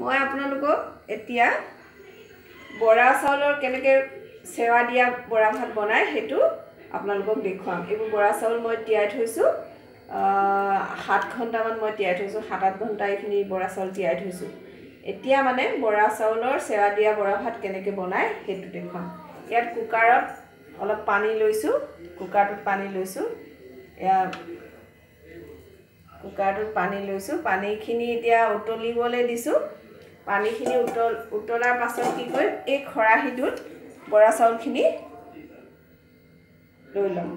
মই আপোনালোকক এতিয়া বৰা চাউলৰ কেনেকৈ চেৱা দিয়া বৰা ভাত বনায় সেইটো আপোনালোকক দেখুৱাম। এইবোৰ বৰা চাউল মই তিয়াই থৈছোঁ। সাত ঘণ্টামান মই তিয়াই থৈছোঁ। সাত আঠ ঘণ্টা এইখিনি বৰা চাউল তিয়াই থৈছোঁ। এতিয়া মানে বৰা চাউলৰ চেৱা দিয়া বৰা ভাত কেনেকৈ বনায় সেইটো দেখুৱাম। ইয়াত কুকাৰত অলপ পানী লৈছোঁ। কুকাৰটোত পানী লৈছোঁ। এয়া কুকাৰটোত পানী লৈছোঁ। পানীখিনি এতিয়া উতলিবলৈ দিছোঁ। পানীখিনি উতল উতলাৰ পাছত কি কৰিম? এই খৰাহীটোত বৰা চাউলখিনি লৈ ল'ম।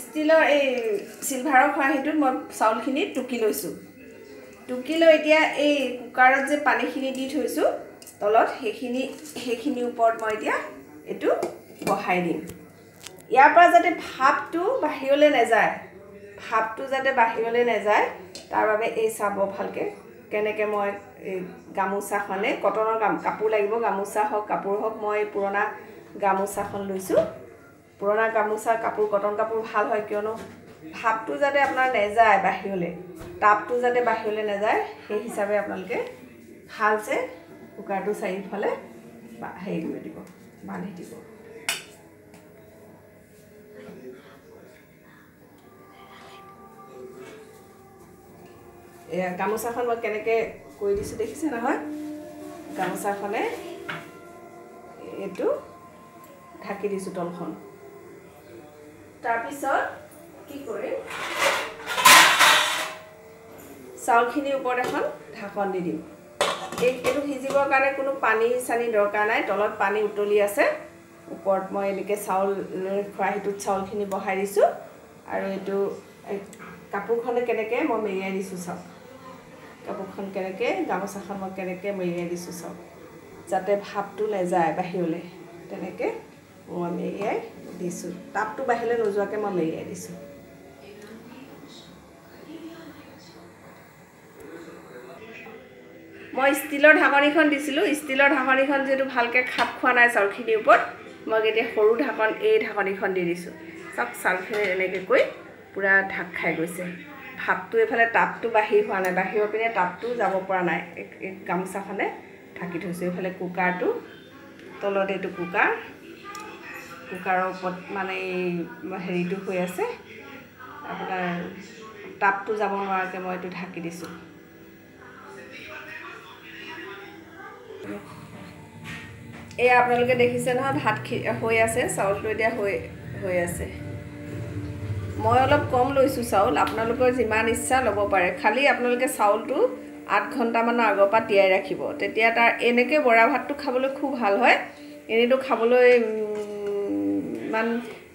ষ্টীলৰ এই চিলভাৰৰ খৰাহীটোত মই চাউলখিনি টুকি লৈছোঁ। টুকি লৈ এতিয়া এই কুকাৰত যে পানীখিনি দি থৈছোঁ তলত সেইখিনি সেইখিনিৰ ওপৰত মই এতিয়া এইটো বহাই দিম। ইয়াৰ পৰা যাতে ভাপটো বাহিৰলৈ নাযায় ভাপটো যাতে বাহিৰলৈ নাযায় তাৰ বাবে এই চাব ভালকৈ। কেনেকৈ মই গামোচাখনে কটনৰ গাম কাপোৰ লাগিব গামোচা হওক কাপোৰ হওক মই পুৰণা গামোচাখন লৈছোঁ। পুৰণা গামোচা কাপোৰ কটন কাপোৰ ভাল হয় কিয়নো ভাপটো যাতে আপোনাৰ নেযায় বাহিৰলৈ তাপটো যাতে বাহিৰলৈ নাযায় সেই হিচাপে আপোনালোকে ভালছে কুকাৰটো চাৰিওফালে হেৰি কৰি দিব বান্ধি দিব। গামোচাখন মই কেনেকৈ কৰি দিছোঁ দেখিছে নহয়? গামোচাখনে এইটো ঢাকি দিছোঁ তলখন। তাৰপিছত কি কৰিম? চাউলখিনিৰ ওপৰত এখন ঢাকন দি দিম। এই এইটো সিজিবৰ কাৰণে কোনো পানী চানী দৰকাৰ নাই তলত পানী উতলি আছে। ওপৰত মই এনেকৈ চাউল খৰাহীটোত চাউলখিনি বহাই দিছোঁ। আৰু এইটো এই কাপোৰখনে কেনেকৈ মই মেৰিয়াই দিছোঁ চাওক। কাপোৰখন কেনেকৈ গামোচাখন মই কেনেকৈ মেৰিয়াই দিছোঁ চাওক যাতে ভাপটো নাযায় বাহিৰলৈ তেনেকৈ মই মেৰিয়াই দিছোঁ। তাপটো বাহিৰলৈ নোযোৱাকৈ মই মেৰিয়াই দিছোঁ। মই ষ্টীলৰ ঢাকনিখন দিছিলোঁ। ষ্টীলৰ ঢাকনিখন যিহেতু ভালকৈ খাপ খোৱা নাই চাউলখিনিৰ ওপৰত মই এতিয়া সৰু ঢাকন এই ঢাকনিখন দি দিছোঁ। চাওক চাউলখিনি এনেকৈ কৈ পূৰা ঢাক খাই গৈছে। ভাপটো এইফালে তাপটো বাহিৰ হোৱা নাই বাহিৰৰ পিনে তাপটো যাব পৰা নাই। গামোচাখনে ঢাকি থৈছোঁ এইফালে কুকাৰটো তলত এইটো কুকাৰ। কুকাৰৰ ওপৰত মানে এই হেৰিটো হৈ আছে। আপোনাৰ তাপটো যাব নোৱাৰাকৈ মই এইটো ঢাকি দিছোঁ। এয়া আপোনালোকে দেখিছে নহয় ভাত হৈ আছে চাউলটো এতিয়া হৈ হৈ আছে। মই অলপ কম লৈছোঁ চাউল আপোনালোকৰ যিমান ইচ্ছা ল'ব পাৰে। খালি আপোনালোকে চাউলটো আঠ ঘণ্টামানৰ আগৰ পৰা তিয়াই ৰাখিব। তেতিয়া তাৰ এনেকৈ বৰা ভাতটো খাবলৈ খুব ভাল হয়। এনেইতো খাবলৈ ইমান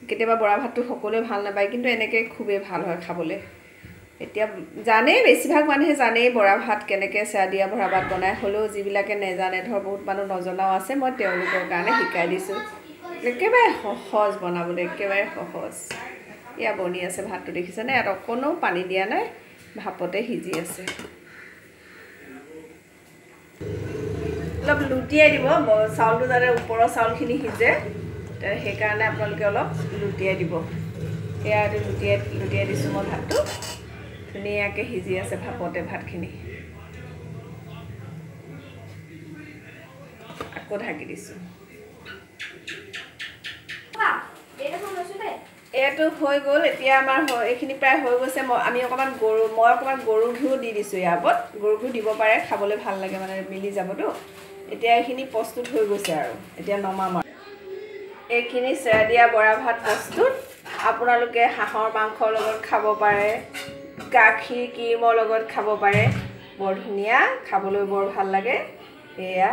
কেতিয়াবা বৰা ভাতটো সকলোৱে ভাল নাপায় কিন্তু এনেকৈ খুবেই ভাল হয় খাবলৈ। এতিয়া জানেই বেছিভাগ মানুহে জানেই বৰা ভাত কেনেকৈ চেৱা দিয়া বৰা ভাত বনাই। হ'লেও যিবিলাকে নেজানে ধৰ বহুত মানুহ নজনাও আছে মই তেওঁলোকৰ কাৰণে শিকাই দিছোঁ। একেবাৰে সহজ বনাবলৈ একেবাৰে সহজ। এয়া বনি আছে ভাতটো দেখিছেনে ইয়াত অকণো পানী দিয়া নাই ভাপতে সিজি আছে। অলপ লুটিয়াই দিব চাউলটো যাতে ওপৰৰ চাউলখিনি সিজে সেইকাৰণে আপোনালোকে অলপ লুটিয়াই দিব। সেয়া লুটিয়াই লুটিয়াই দিছোঁ মই ভাতটো। ধুনীয়াকৈ সিজি আছে ভাপতে ভাতখিনি। আকৌ ঢাকি দিছোঁ। এইটো হৈ গ'ল এতিয়া আমাৰ এইখিনি প্ৰায় হৈ গৈছে। মই আমি অকণমান গৰু মই অকণমান গৰু ঘিউ দি দিছোঁ ইয়াৰ গৰু ঘিউ দিব পাৰে খাবলৈ ভাল লাগে মানে মিলি যাবতো। এতিয়া এইখিনি প্ৰস্তুত হৈ গৈছে আৰু। এতিয়া নমাম আৰু। এইখিনি চেৰা দিয়া বৰা ভাত প্ৰস্তুত। আপোনালোকে হাঁহৰ মাংসৰ লগত খাব পাৰে। গাখীৰ ক্ৰীমৰ লগত খাব পাৰে। বৰ ধুনীয়া খাবলৈ বৰ ভাল লাগে। এয়া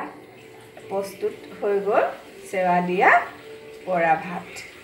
প্ৰস্তুত হৈ গ'ল চেৱা দিয়া বৰা ভাত।